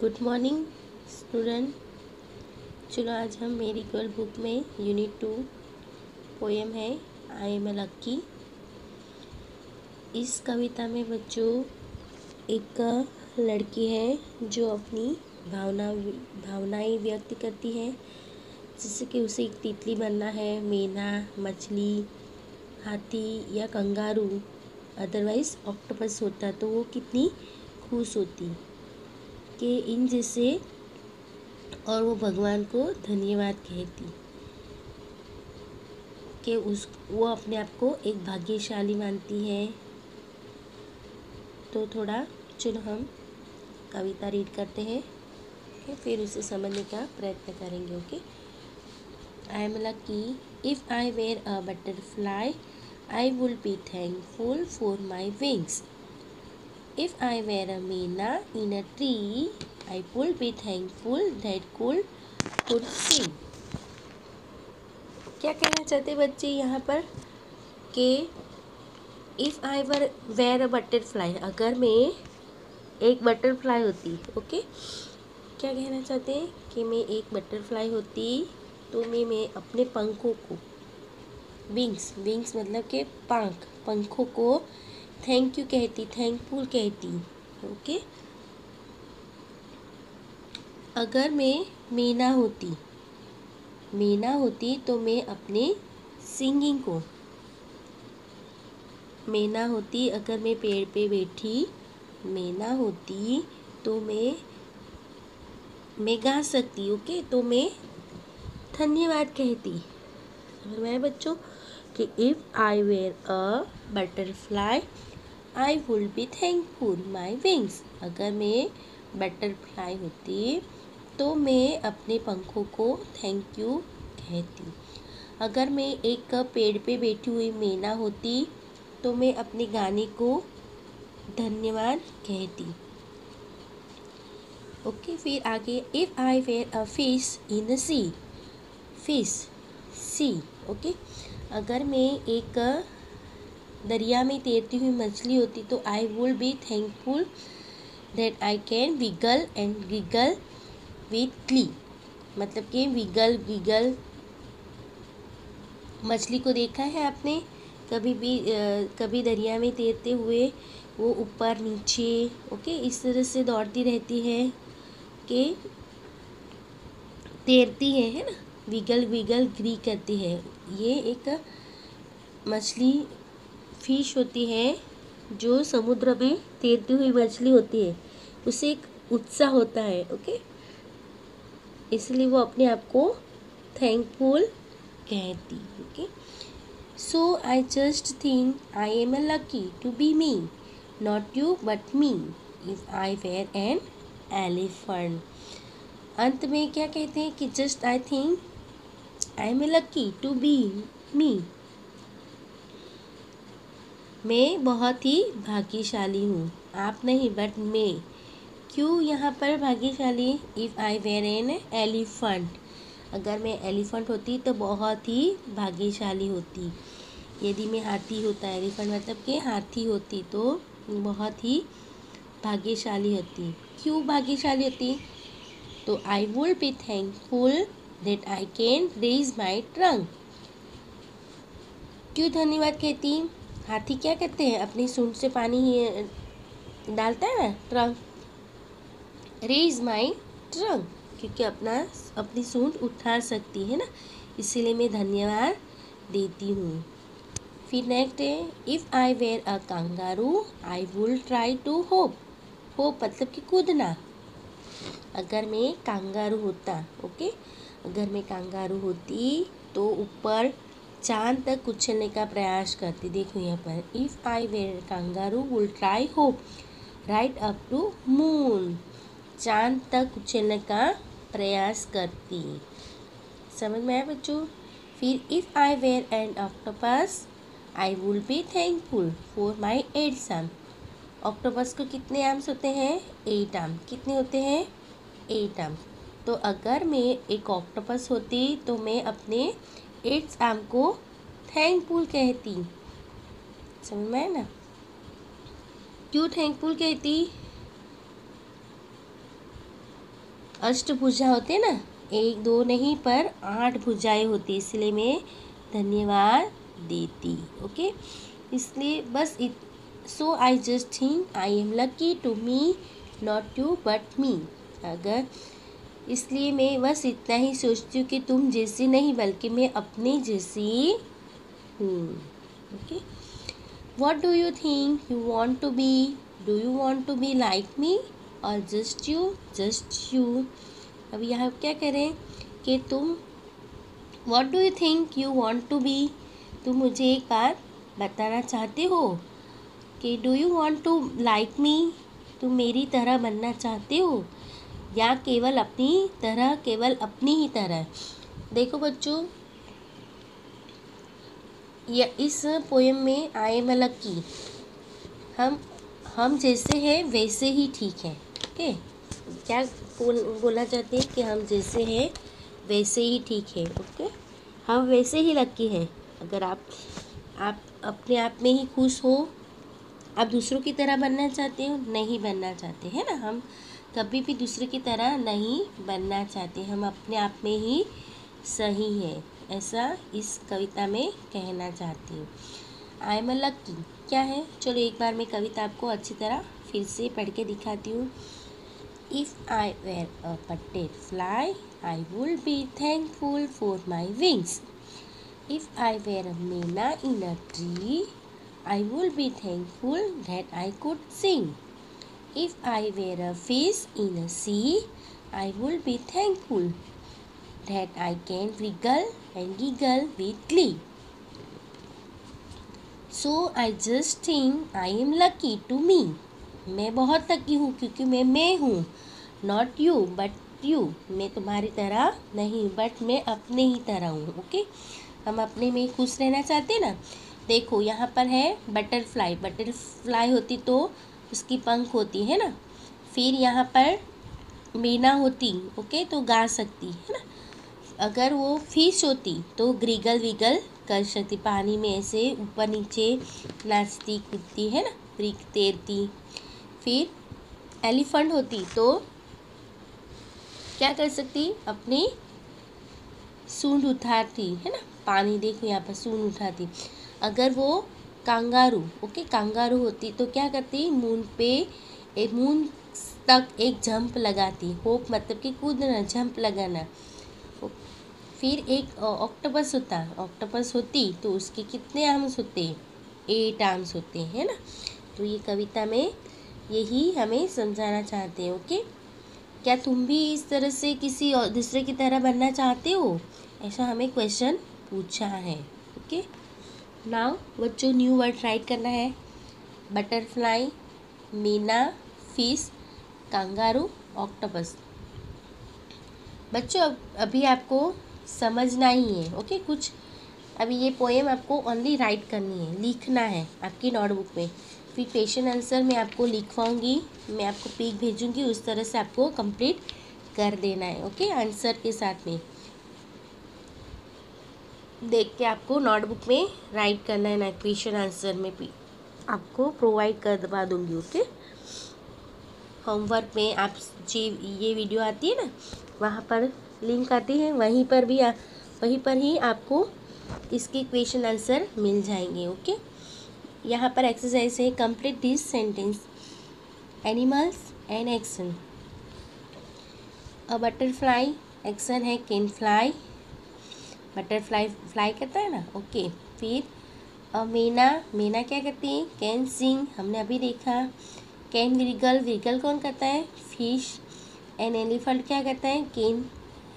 Good morning student चलो, आज हम मेरी गर्ल बुक में यूनिट टू पोएम है आई एम ए लक्की इस कविता में बच्चों, एक लड़की है जो अपनी भावना, भावनाएँ व्यक्त करती है जैसे कि उसे एक तितली बनना है, मेना, मछली, हाथी या कंगारू. अदरवाइज़ ऑक्टोपस होता तो वो कितनी खुश होती. कि इन जैसे और वो भगवान को धन्यवाद कहती। कि उस, वो अपने आप को एक भाग्यशाली मानती है। तो थोड़ा, चलो हम कविता रीड करते हैं। फिर उसे समझने का प्रयत्न करेंगे okay I am lucky if I were a butterfly I will be thankful for my wings If I were a mina in a tree, I would be thankful that cool could sing. क्या कहना चाहते बच्चे यहाँ पर? कि if I were were a butterfly अगर मैं एक बटरफ्लाई होती ओके क्या कहना चाहते हैं? कि मैं एक बटरफ्लाई होती तो मैं मैं अपने पंखों को विंग्स विंग्स मतलब के पंख पंखों को थैंक यू कहती थैंकफुल कहती ओके अगर मैं मीना होती मीना होती तो मैं अपने सिंगिंग को, मैना होती, अगर मैं पेड़ पे बैठी, मैना होती तो मैं मैं गा सकती ओके तो मैं धन्यवाद कहती। में बच्चों? कि if I were a butterfly I would be thankful my wings अगर मैं बटरफ्लाई होती तो मैं अपने पंखों को थैंक यू कहती। अगर मैं एक पेड़ पे बैठी हुई मैना होती तो मैं अपने गाने को धन्यवाद कहती। ओके फिर आगे if I were a fish in sea fish sea okay अगर मैं एक दरिया में तैरती हुई मछली होती तो I would be thankful that I can wiggle and giggle with glee मतलब कि विगल विगल मछली को देखा है आपने? कभी भी आ, कभी दरिया में तैरते हुए वो ऊपर नीचे ओके इस तरह से दौड़ती रहती है कि तैरती है है ना? विगल विगल ग्री करती है। ये एक मछली फ़िश होती है, जो समुद्र में तैरती हुई मछली होती है, उसे एक उत्साह होता है ओके इसलिए वो अपने आप को थैंकफुल कहती okay so I just think I am a lucky to be me not you but me if I were an elephant अंत में क्या कहते हैं कि just I think I am a lucky to be me मैं बहुत ही भाग्यशाली हूँ। आप नहीं बट मैं। क्यों यहाँ पर भाग्यशाली? If I were an elephant अगर मैं एलिफेंट होती तो बहुत ही भाग्यशाली होती। यदि मैं हाथी होता एलिफेंट मतलब कि हाथी होती तो बहुत ही भाग्यशाली होती। क्यों भाग्यशाली होती? तो I would be thankful that I can raise my trunk क्यों धन्यवाद कहती? हाथी क्या करते हैं? अपनी सूंड से पानी डालता है ट्रंक। रेज माई ट्रंक क्योंकि अपना अपनी सूंड उठा सकती है ना? इसीलिए मैं धन्यवाद देती हूँ। फिर नेक्स्ट है if I were a kangaroo I will try to hop hop मतलब कि कूदना। अगर मैं कंगारू होता ओके अगर मैं कंगारू होती तो ऊपर चाँद तक उछलने का प्रयास करती देखो यहाँ पर if I were kangaroo will try hop right up to moon चाँद तक उछलने का प्रयास करती। समझ में आया बच्चों? फिर if I were and octopus I will be thankful for my eight arm octopus को कितने आर्म्स होते हैं? एट आर्म कितने होते हैं? एट आर्म तो अगर मैं एक ऑक्टोपस होती तो मैं अपने इट्स आम को थैंकफुल कहती। समझ में ना? क्यों थैंकफुल कहती? अष्टभुजा होते ना? एक, दो नहीं, पर आठ भुजाएँ होती इसलिए मैं धन्यवाद देती, ओके? इसलिए बस it so I just think I am lucky to me not you but me अगर इसलिए मैं बस इतना ही सोचती हूँ कि तुम जैसी नहीं, बल्कि मैं अपने जैसी हूँ। Okay what do you think you want to be do you want to be like me और जस्ट यू जस्ट यू अब यहाँ क्या करें कि तुम what do you think you want to be तुम मुझे एक बार बताना चाहते हो कि do you want to like me तुम मेरी तरह बनना चाहते हो? या केवल अपनी तरह, केवल अपनी ही तरह। देखो बच्चों, या इस पोएम में आए एम लकी हम हम जैसे हैं, वैसे ही ठीक है, ओके? क्या बोल, बोलना चाहते हैं कि हम जैसे हैं, वैसे ही ठीक है, ओके? हम वैसे ही लकी हैं। अगर आप आप अपने आप में ही खुश हो, आप दूसरों की तरह बनना चाहते हो, नहीं बनना चाहते, हैं ना? हम कभी भी दूसरे की तरह नहीं बनना चाहते। हम अपने आप में ही सही है ऐसा इस कविता में कहना चाहती हूँ। आई एम लक्की क्या है? चलो एक बार मैं कविता आपको अच्छी तरह फिर से पढ़ के दिखाती हूँ। If I were a butterfly I would be thankful for my wings if I were a mina in a tree, I would be thankful that I could sing. If I were a fish in a sea, I would be thankful that I can wriggle and giggle with glee. So I just think I am lucky to me. मैं बहुत lucky हूँ क्योंकि मैं मैं हूँ not you but you मैं तुम्हारी तरह नहीं बट मैं अपने ही तरह हूँ ओके okay? हम अपने में खुश रहना चाहते ना देखो यहाँ पर है बटरफ्लाई बटरफ्लाई होती तो उसकी पंख होती है ना, फिर यहाँ पर मीना होती, ओके तो गा सकती, है ना? अगर वो फ़िश होती तो ग्रीगल विगल कर सकती, पानी में ऐसे ऊपर नीचे नाचती, कूदती, है ना? ब्रिक तैरती। फिर एलिफेंट होती तो क्या कर सकती, अपनी सूंड उठाती, है ना? पानी देखो, यहाँ पर सून उठाती। अगर वो कांगारू, ओके? कांगारू होती तो क्या करती? मून पे एक मून तक एक जंप लगाती। होप मतलब कि कूदना जंप लगाना। फिर एक ऑक्टोपस होता। ऑक्टोपस होती तो उसके कितने आर्म्स होते? एट आर्म्स होते, हैं ना? तो ये कविता में यही हमें समझाना चाहते हैं, ओके? क्या तुम भी इस तरह से किसी और, दूसरे की तरह बनना चाहते हो? ऐसा हमें क्वेश्चन पूछा है, ओके? नाउ बच्चों न्यू वर्ड राइट करना है? Butterfly mynah fish kangaroo octopus बच्चों, अब, अभी आपको समझना ही है ओके कुछ, अभी ये पोएम आपको ओनली राइट करनी है, लिखना है आपकी नोटबुक में। फिर क्वेश्चन आंसर मैं आपको लिखवाऊँगी, मैं आपको पिक भेजूँगी, उस तरह से आपको कंप्लीट कर देना है ओके आंसर के साथ में। देख के आपको नोटबुक में राइट करना है ना क्वेश्चन आंसर में भी। आपको प्रोवाइड करवा दूँगी ओके होमवर्क में आप जी ये वीडियो आती है ना वहाँ पर लिंक आती है वहीं पर भी आ, वहीं पर ही आपको इसके क्वेश्चन आंसर मिल जाएँगे ओके यहाँ पर एक्सरसाइज है complete this sentence animals and action a butterfly action है कैन फ्लाई बटरफ्लाई, फ्लाई करता है ना? ओके फिर और मीना मीना क्या करती है? कैन सिंग हमने अभी देखा। कैन विगल विगल कौन करता है? फ़िश एन एलिफेंट क्या करता है? कैन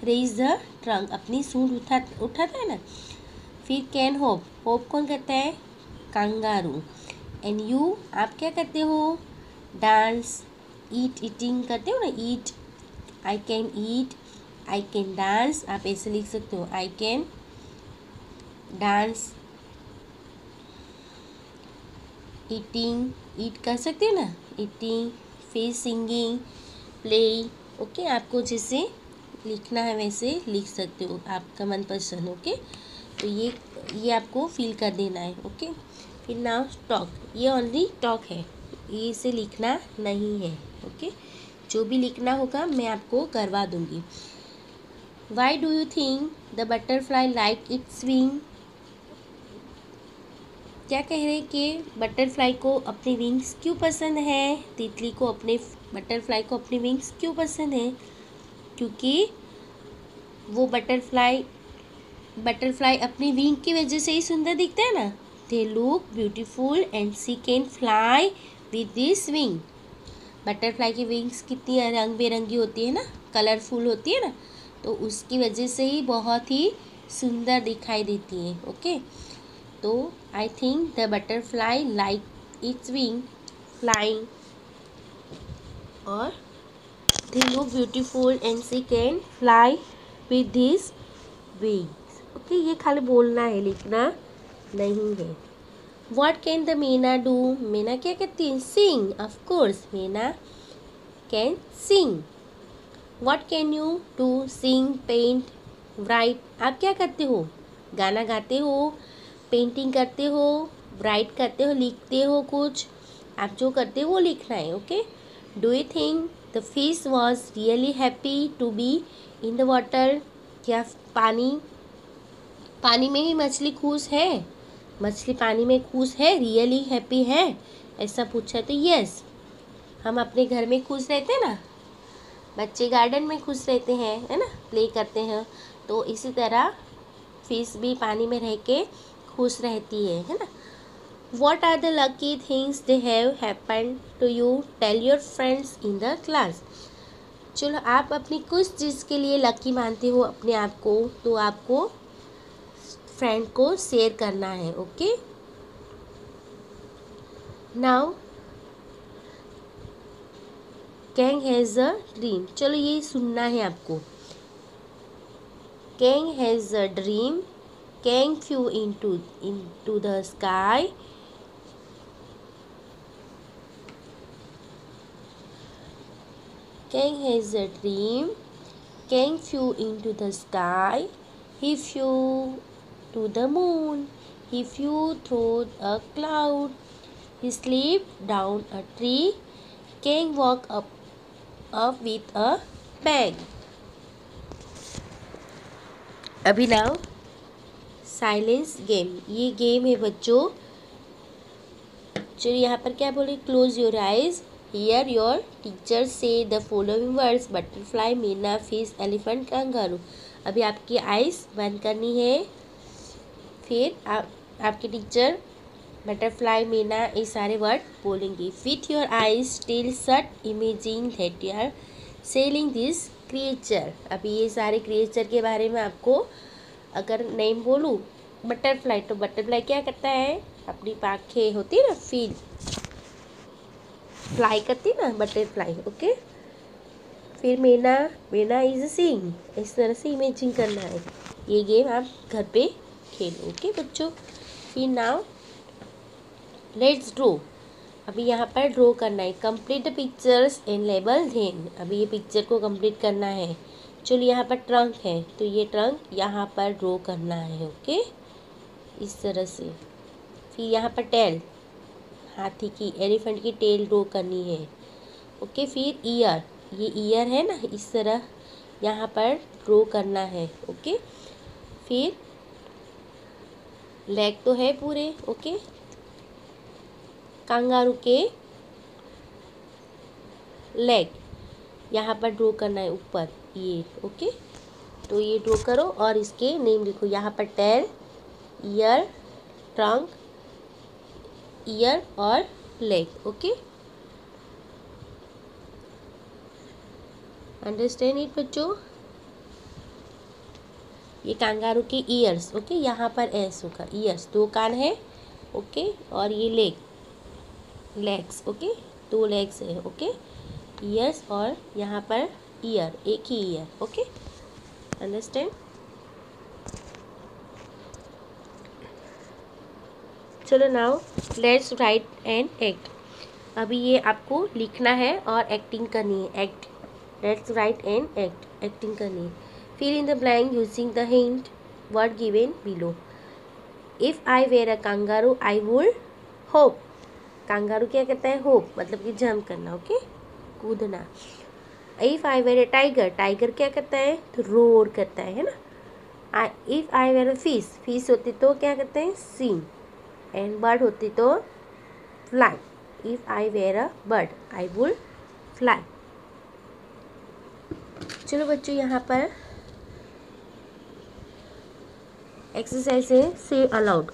रेज द ट्रंक अपनी सूंड उठा, उठाता है ना? फिर कैन होप होप कौन करता है? कंगारू एंड यू आप क्या करते हो? डांस ईट ईटिंग करते हो ना? Eat I can eat I can dance आप ऐसे लिख सकते हो. I can dance eating eat कर सकते हो ना? ईटिंग फिर सिंगिंग प्ले ओके आपको जैसे लिखना है वैसे लिख सकते हो. आपका मनपसंद ओके तो ये ये आपको फिल कर देना है ओके फिर नाउ टॉक ये ऑनली टॉक है. ये इसे लिखना नहीं है ओके जो भी लिखना होगा मैं आपको करवा दूँगी. Why do you think the butterfly like it swing क्या कह रहे हैं कि बटरफ्लाई को अपनी विंग्स क्यों पसंद है? तितली को अपने बटरफ्लाई को अपनी विंग्स क्यों पसंद है? क्योंकि वो बटरफ्लाई बटरफ्लाई अपनी विंग की वजह से ही सुंदर दिखता है ना? They look beautiful and she can fly with this wing butterfly की विंग्स कितनी रंग बिरंगी होती है ना? कलरफुल होती है ना? तो उसकी वजह से ही बहुत ही सुंदर दिखाई देती है ओके तो I think the butterfly like its wing flying और they look beautiful and she can fly with this wings okay ये खाली बोलना है, लिखना नहीं है। What can the mynah do mynah क्या कहती है? Sing of course mynah can sing what can you do sing paint right आप क्या करते हो? गाना गाते हो? पेंटिंग करते हो? राइट करते हो? लिखते हो कुछ? आप जो करते हो वो लिखना है okay do you think the fish was really happy to be in the water क्या पानी पानी में ही मछली खुश है? मछली पानी में खुश है? रियली हैप्पी है? ऐसा पूछा तो यस हम अपने घर में खुश रहते हैं ना? बच्चे गार्डन में खुश रहते हैं, है ना? प्ले करते हैं। तो इसी तरह फ़िश भी पानी में रह के खुश रहती है है ना? What are the lucky things they have happen to you tell your friends in the class चलो, आप अपनी कुछ चीज़ के लिए लकी मानते हो अपने आप को तो आपको फ्रेंड को शेयर करना है okay now Kang has a dream चलो ये सुनना है आपको Kang has a dream Kang flew into into the sky Kang has a dream. Kang flew into the sky. He flew to the moon. He flew through a cloud. He slipped down a tree. King walked up, up with a bang. अभी now silence game ये game है बच्चों। चलिए यहाँ पर क्या बोले? Close your eyes hear your teacher say the following words butterfly mynah fish elephant kangaroo अभी आपकी आइज़ बंद करनी है। फिर आप, आपके टीचर बटरफ्लाई मीना ये सारे वर्ड बोलेंगे। With your eyes still shut imagining that you are sailing this creature अभी ये सारे क्रिएचर के बारे में आपको अगर नेम बोलूँ बटरफ्लाई तो बटरफ्लाई क्या करता है? अपनी पाखें होती ना फील फ्लाई करती ना बटरफ्लाई ओके फिर मीना मीना इज़ सिंग इस तरह से इमेजिंग करना है। ये गेम आप घर पे खेलो ओके बच्चों? फिर नाउ लेट्स ड्रो अभी यहाँ पर ड्रॉ करना है. Complete the pictures and label then अभी ये पिक्चर को कंप्लीट करना है. चलो यहाँ पर ट्रंक है. तो ये ट्रंक यहाँ पर ड्रॉ करना है ओके इस तरह से. फिर यहाँ पर टेल हाथी की एलिफेंट की टेल ड्रॉ करनी है. ओके फिर ईयर ये ईयर है ना? इस तरह यहाँ पर ड्रॉ करना है ओके फिर लेग तो है पूरे ओके कंगारू के लेग यहाँ पर ड्रॉ करना है ऊपर। ये ओके तो ये ड्रॉ करो और इसके नेम लिखो। यहाँ पर टेल ईयर ट्रंक ईयर और लेग ओके अंडरस्टैंड इट बच्चों? ये कांगारू के ईयर्स ओके यहाँ पर एस होगा। ईयर्स दो कान है ओके और ये लेग लेग्स ओके दो लेग्स है ओके ईयर्स और यहाँ पर ईयर एक ही ईयर ओके अंडरस्टैंड चलो now let's write and act अभी ये आपको लिखना है और एक्टिंग करनी है act let's write and act acting करनी है. Fill in the blank using the hint word given below. If I were a kangaroo, I would hope. Kangaroo क्या कहता है? होप मतलब कि जंप करना, ओके? कूदना। If I were a tiger tiger क्या करता है? तो रोर करता है है ना? If I were a fish fish होती तो क्या करते हैं? सिंग एंड बर्ड होती तो fly if I were a bird I would fly चलो बच्चों, यहाँ पर एक्सरसाइज है say aloud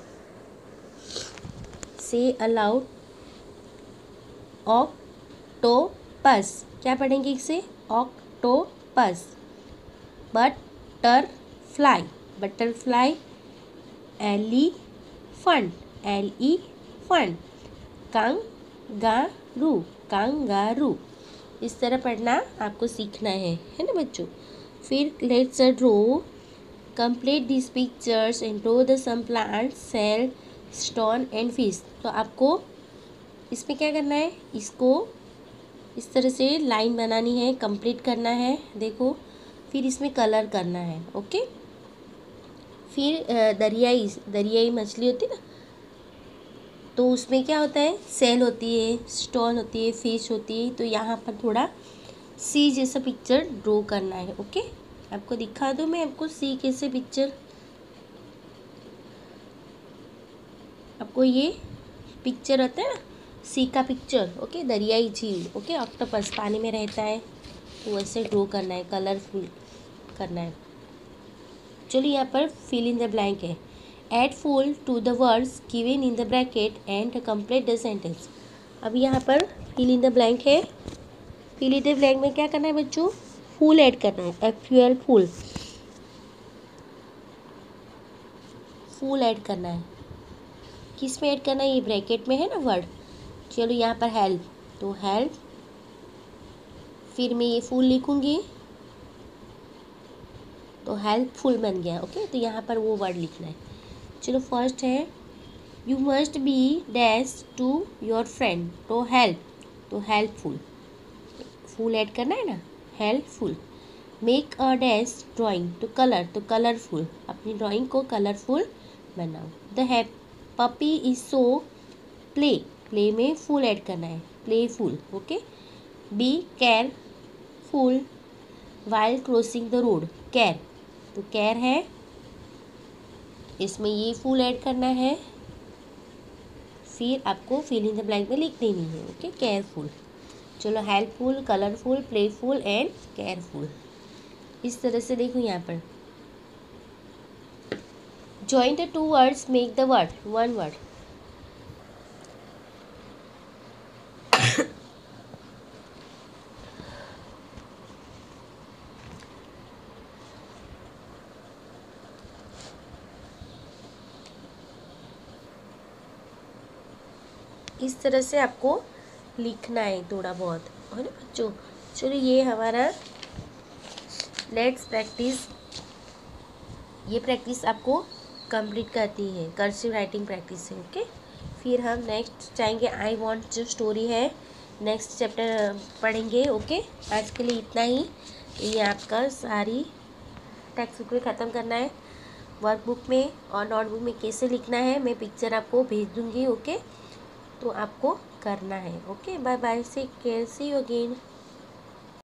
say aloud octopus. क्या पढ़ेंगे इसे? Octopus. Butterfly. Butterfly, elephant. Elephant kangaroo. Kangaroo. इस तरह पढ़ना आपको सीखना है। है ना बच्चों? फिर let's draw complete this pictures and draw the some plant shell stone and fish तो आपको इसमें क्या करना है? इसको इस तरह से लाइन बनानी है कंप्लीट करना है, देखो। फिर इसमें कलर करना है ओके फिर दरियाई दरियाई मछली होती है ना? तो उसमें क्या होता है? सेल होती है स्टोन होती है फ़िश होती है। तो यहाँ पर थोड़ा सी जैसा पिक्चर ड्रॉ करना है ओके आपको दिखा दूँ मैं आपको सी कैसे पिक्चर आपको ये पिक्चर होता है ना? सी का पिक्चर, ओके? दरियाई झील, ओके? ऑक्टोपस पानी में रहता है। तो वैसे ड्रो करना है कलरफुल करना है। चलो यहाँ पर फिल इन द ब्लैंक है। Add ful to the words given in the bracket and complete the sentence अब यहाँ पर फिल इन द ब्लैंक है। फिल इन द ब्लैंक में क्या करना है बच्चों? फूल ऐड करना है F U L ful ful add करना है। किसमें ऐड करना है? ये ब्रैकेट में है ना वर्ड चलो यहाँ पर हेल्प तो हेल्प फिर मैं ये फूल लिखूँगी. तो हेल्पफुल बन गया ओके तो यहाँ पर वो वर्ड लिखना है. चलो फ़र्स्ट है you must be dash to your friend तो हेल्प तो हेल्पफुल फूल. ऐड करना है ना? Helpful make a dash drawing तो कलर तो कलरफुल अपनी ड्राइंग को कलरफुल बनाओ. The hap puppy is so play play में फुल ऐड करना है. Playful okay be careful while crossing the road care तो कैर है. इसमें ये फुल ऐड करना है. फिर आपको फिल इन द ब्लैंक में लिख देनी है ओके केयरफुल चलो helpful colourful playful and careful इस तरह से देखो यहाँ पर. Joint the two words make the word one word इस तरह से आपको लिखना है थोड़ा बहुत, है ना बच्चों? चलो ये हमारा लेट्स प्रैक्टिस ये प्रैक्टिस आपको कंप्लीट करती है कर्सिव राइटिंग प्रैक्टिस है ओके फिर हम नेक्स्ट चाहेंगे आई वॉन्ट जो स्टोरी है नेक्स्ट चैप्टर पढ़ेंगे ओके आज के लिए इतना ही। ये आपका सारी टेक्स्ट बुक में ख़त्म करना है। वर्कबुक में और नोटबुक में कैसे लिखना है, मैं पिक्चर आपको भेज दूँगी ओके तो आपको करना है। ओके बाय बाय से केयर सी यू अगेन